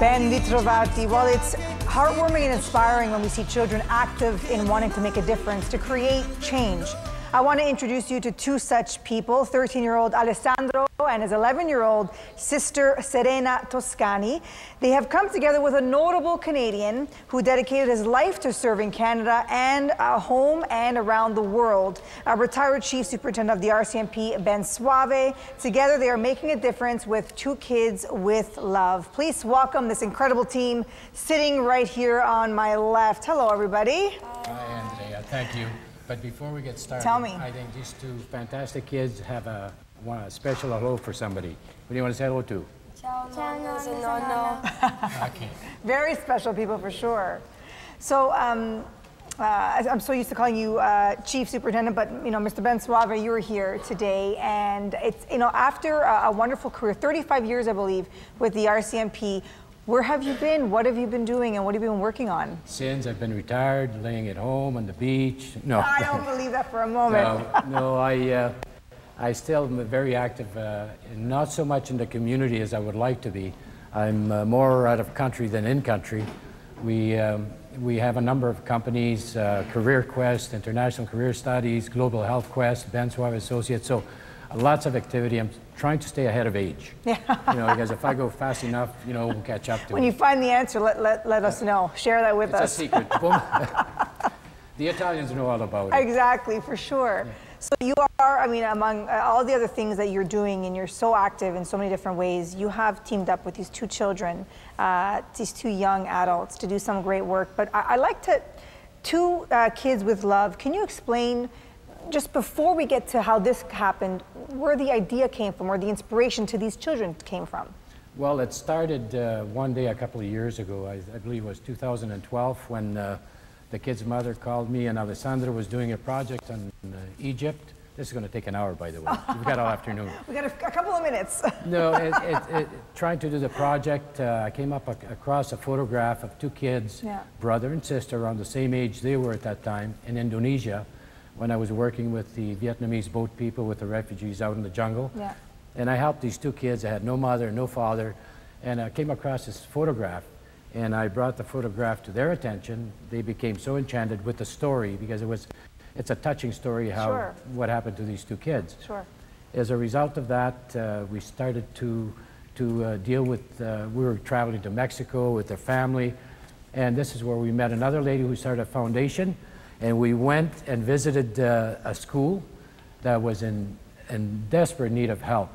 ritrovati. Well, it's heartwarming and inspiring when we see children active in wanting to make a difference, to create change. I want to introduce you to two such people 13 year old Alessandro and his 11 year old sister Serena Toscani. They have come together with a notable Canadian who dedicated his life to serving Canada and uh, home and around the world. A retired chief superintendent of the RCMP, Ben Soave. Together, they are making a difference with two kids with love. Please welcome this incredible team sitting right here on my left. Hello, everybody. Hi, Andrea. Thank you. But before we get started, Tell me. I think these two fantastic kids have a, want a special hello for somebody. Who do you want to say hello to? Okay. Very special people for sure. So, um, uh, I'm so used to calling you uh, Chief Superintendent, but you know, Mr. Ben Soave, you were here today, and it's you know, after a, a wonderful career, 35 years, I believe, with the RCMP. Where have you been? What have you been doing, and what have you been working on? Since I've been retired, laying at home on the beach. No. I don't believe that for a moment. no, no, I, uh, I still am very active, uh, not so much in the community as I would like to be. I'm uh, more out of country than in country. We, um, we have a number of companies, uh, Career Quest, International Career Studies, Global Health Quest, Ben Soave Associates, so uh, lots of activity. I'm trying to stay ahead of age. Yeah. you know, because if I go fast enough, you know, we'll catch up to When it. you find the answer, let, let, let us know. Share that with It's a us. secret. The Italians know all about it. Exactly, for sure. So you are, I mean, among uh, all the other things that you're doing, and you're so active in so many different ways, you have teamed up with these two children, uh, these two young adults, to do some great work. But I, I like to, two uh, kids with love. Can you explain, just before we get to how this happened, where the idea came from, where the inspiration to these children came from? Well, it started uh, one day a couple of years ago. I, I believe it was 2012 when uh, the kid's mother called me and Alessandra was doing a project on uh, Egypt. This is going to take an hour, by the way. We've got all afternoon. We've got a, a couple of minutes. No, it, it, it, trying to do the project, uh, I came up ac- across a photograph of two kids, Yeah. brother and sister, around the same age they were at that time in Indonesia when I was working with the Vietnamese boat people with the refugees out in the jungle. Yeah. And I helped these two kids. I had no mother, no father, and I came across this photograph. And I brought the photograph to their attention. They became so enchanted with the story because it was, it's a touching story how Sure. what happened to these two kids. Sure. As a result of that, uh, we started to, to uh, deal with, uh, we were traveling to Mexico with their family, and this is where we met another lady who started a foundation, and we went and visited uh, a school that was in, in desperate need of help.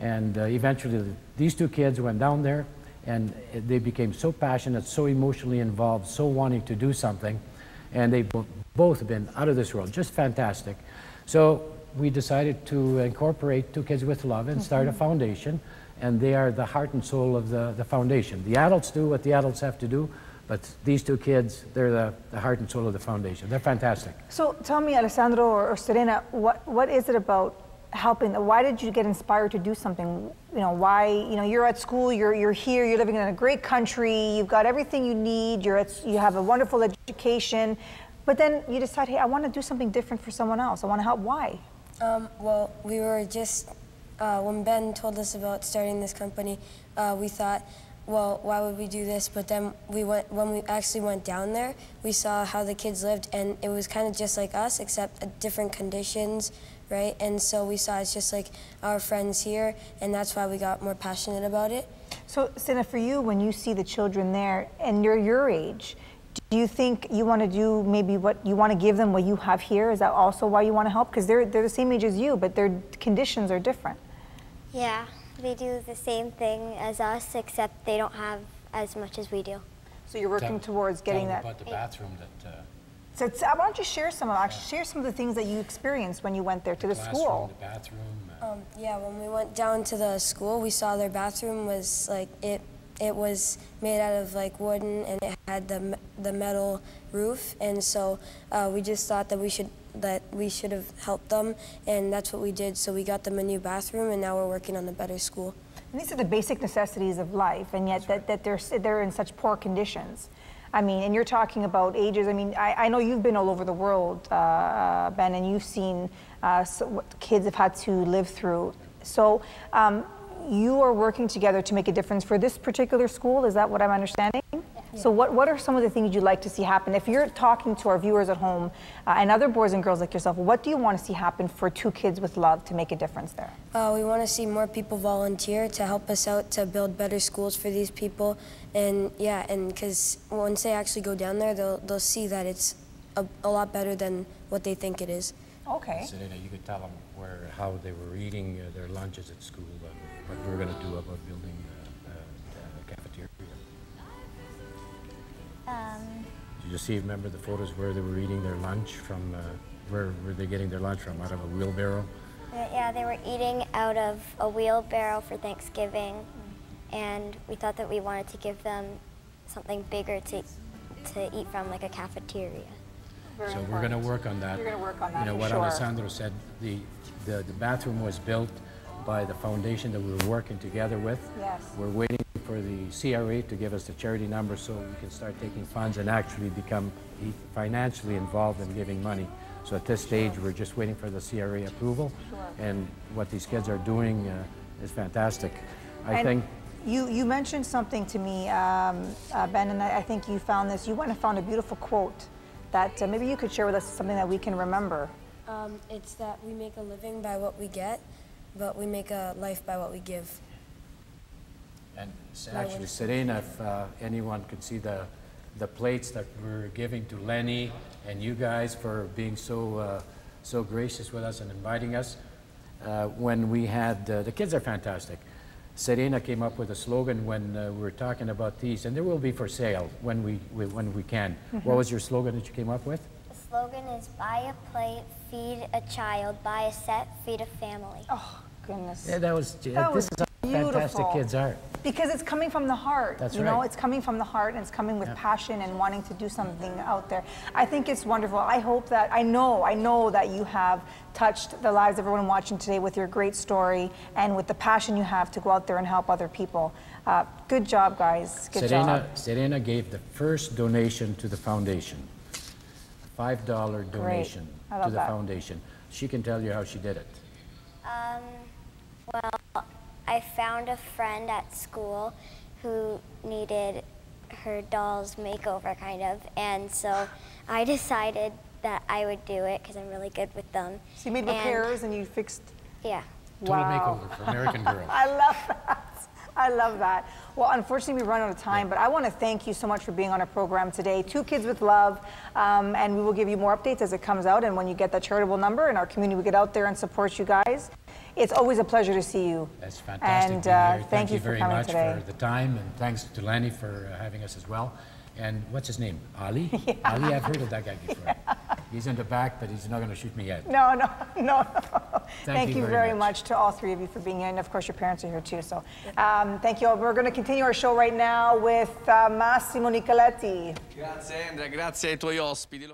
And uh, eventually, these two kids went down there, and they became so passionate, so emotionally involved, so wanting to do something, and they've bo- both been out of this world, just fantastic. So we decided to incorporate Two Kids with Love and start a foundation, and they are the heart and soul of the, the foundation. The adults do what the adults have to do, but these two kids, they're the, the heart and soul of the foundation. They're fantastic. So tell me, Alessandro or, or Serena, what, what is it about helping? Why did you get inspired to do something? You know, why, you know, you're at school, you're, you're here, you're living in a great country, you've got everything you need, you're at, you have a wonderful education, but then you decide, hey, I want to do something different for someone else. I want to help. Why? Um, well, we were just, uh, when Ben told us about starting this company, uh, we thought, well, why would we do this? But then we went, when we actually went down there, we saw how the kids lived, and it was kind of just like us, except different conditions, right? And so we saw it's just like our friends here, and that's why we got more passionate about it. So, Serena, for you, when you see the children there and you're your age, do you think you want to do maybe what you want to give them what you have here? Is that also why you want to help? Because they're, they're the same age as you, but their conditions are different. Yeah, they do the same thing as us, except they don't have as much as we do. So you're working towards getting that. about the bathroom that, uh, So it's, why don't you share some of actually share some of the things that you experienced when you went there to the school? the bathroom. uh, Um, yeah, when we went down to the school, we saw their bathroom was like it. It was made out of like wooden, and it had the the metal roof, and so uh, we just thought that we should that we should have helped them, and that's what we did. So we got them a new bathroom, and now we're working on a better school. And these are the basic necessities of life, and yet that, that they're they're in such poor conditions. I mean, and you're talking about ages. I mean, I, I know you've been all over the world, uh, uh, Ben, and you've seen uh, so what kids have had to live through. So, um, you are working together to make a difference for this particular school. Is that what I'm understanding? So, what, what are some of the things you'd like to see happen? If you're talking to our viewers at home uh, and other boys and girls like yourself, what do you want to see happen for Two Kids with Love to make a difference there? Uh, we want to see more people volunteer to help us out to build better schools for these people, and yeah, and because once they actually go down there, they'll they'll see that it's a, a lot better than what they think it is. Okay. Selena, you could tell them where, how they were eating uh, their lunches at school, uh, what we're going to do about building Um, Did you see, remember the photos where they were eating their lunch from, uh, where were they getting their lunch from? Out of a wheelbarrow? yeah, they were eating out of a wheelbarrow for Thanksgiving, and we thought that we wanted to give them something bigger to to eat from, like a cafeteria. So we're going to work on that. You're gonna work on that, You know, for what sure. Alessandro said, the, the the bathroom was built by the foundation that we were working together with. Yes. We're waiting for the CRA to give us the charity number so we can start taking funds and actually become e- financially involved in giving money. So at this stage, we're just waiting for the CRA approval. Sure. And what these kids are doing uh, is fantastic. I And think, You, you mentioned something to me, um, uh, Ben, and I, I think you found this. You went and found a beautiful quote that uh, maybe you could share with us something that we can remember. Um, it's that we make a living by what we get, but we make a life by what we give. and s- actually, Serena, if uh, anyone could see the, the plates that we're giving to Lenny and you guys for being so, uh, so gracious with us and inviting us. Uh, When we had, uh, the kids are fantastic. Serena came up with a slogan when uh, we were talking about these, and they will be for sale when we, we- when we can. What was your slogan that you came up with? The slogan is buy a plate, feed a child, buy a set, feed a family. Oh, goodness. Yeah, that was, That was this is how fantastic beautiful. kids are. Because it's coming from the heart. That's you know, it's coming from the heart and it's coming with passion and wanting to do something out there. I think it's wonderful. I hope that I know, I know that you have touched the lives of everyone watching today with your great story and with the passion you have to go out there and help other people. Uh, good job, guys. Good Serena, job. Serena gave the first donation to the foundation, $5 donation I to love the that. foundation. She can tell you how she did it. Um, well, I found a friend at school who needed her doll's makeover, kind of, and so I decided that I would do it because I'm really good with them. So you made And- repairs and you fixed. Yeah. Total Wow. makeover for American Girl. I love that. I love that. Well, unfortunately, we run out of time, but I want to thank you so much for being on our program today. Two Kids with Love, um, and we will give you more updates as it comes out. And when you get that charitable number and our community, we get out there and support you guys. It's always a pleasure to see you. That's fantastic. And being uh, here. thank, you for very coming much today. for the time, and thanks to Lenny for uh, having us as well. And what's his name? Ali? Ali, I've heard of that guy before. He's in the back, but he's not going to shoot me yet. No, no, no, no. Thank, you you very very much. much. to all three of you for being here, and of course your parents are here too. So, um, thank you all. We're going to continue our show right now with uh, Massimo Nicoletti. Grazie Andrea, grazie ai tuoi ospiti.